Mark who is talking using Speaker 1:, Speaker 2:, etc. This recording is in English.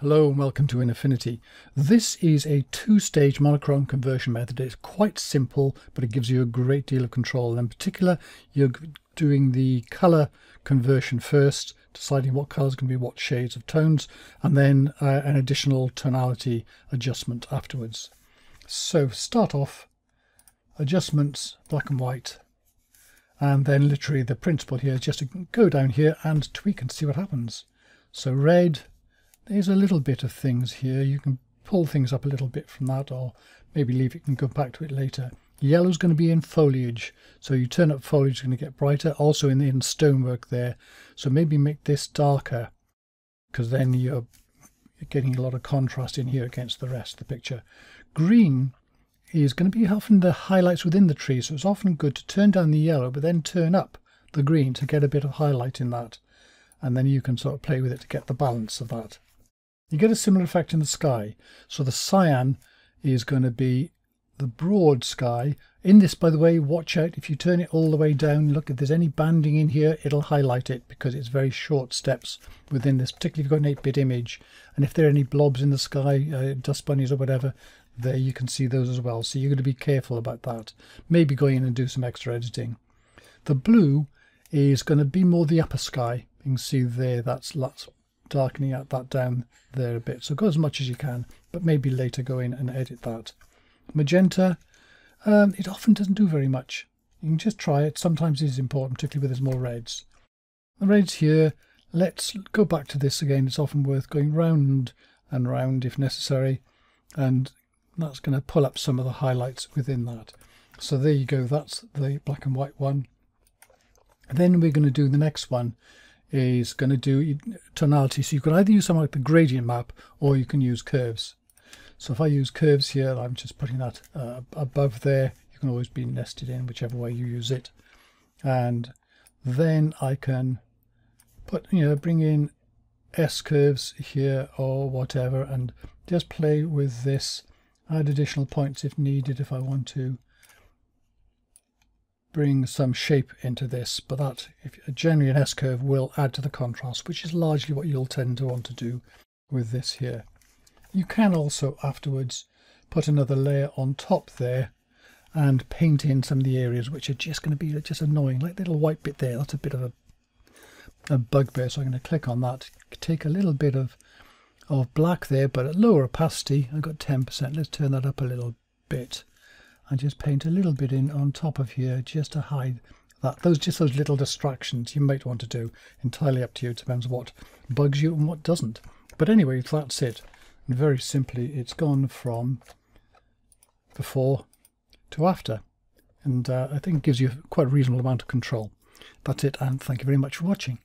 Speaker 1: Hello and welcome to InAffinity. This is a two-stage monochrome conversion method. It's quite simple, but it gives you a great deal of control. And in particular, you're doing the color conversion first, deciding what colors can be what shades of tones, and then uh, an additional tonality adjustment afterwards. So start off, adjustments, black and white, and then literally the principle here is just to go down here and tweak and see what happens. So red, there's a little bit of things here. You can pull things up a little bit from that or maybe leave it and go back to it later. Yellow's going to be in foliage, so you turn up foliage going to get brighter. Also in, in stonework there, so maybe make this darker because then you're getting a lot of contrast in here against the rest of the picture. Green is going to be often the highlights within the tree, so it's often good to turn down the yellow but then turn up the green to get a bit of highlight in that. And then you can sort of play with it to get the balance of that. You get a similar effect in the sky. So the cyan is going to be the broad sky. In this, by the way, watch out if you turn it all the way down, look if there's any banding in here, it'll highlight it because it's very short steps within this, particularly if you've got an 8-bit image. And if there are any blobs in the sky, uh, dust bunnies or whatever, there you can see those as well. So you're going to be careful about that. Maybe go in and do some extra editing. The blue is going to be more the upper sky. You can see there, that's, that's darkening out that down there a bit. So go as much as you can, but maybe later go in and edit that. Magenta, um, it often doesn't do very much. You can just try it. Sometimes it is important, particularly where there's more reds. The reds here, let's go back to this again. It's often worth going round and round if necessary. And that's going to pull up some of the highlights within that. So there you go. That's the black and white one. And then we're going to do the next one is going to do tonality. So you can either use something like the gradient map or you can use curves. So if I use curves here, I'm just putting that uh, above there. You can always be nested in whichever way you use it. And then I can put, you know, bring in S curves here or whatever and just play with this. Add additional points if needed if I want to bring some shape into this, but that if generally an S-curve will add to the contrast, which is largely what you'll tend to want to do with this here. You can also afterwards put another layer on top there and paint in some of the areas which are just going to be just annoying, like the little white bit there. That's a bit of a, a bugbear, so I'm going to click on that. Take a little bit of of black there, but at lower opacity. I've got 10%. Let's turn that up a little bit and just paint a little bit in on top of here just to hide that. Those just those little distractions you might want to do. Entirely up to you. It depends what bugs you and what doesn't. But anyway, that's it. And very simply, it's gone from before to after. And uh, I think gives you quite a reasonable amount of control. That's it, and thank you very much for watching.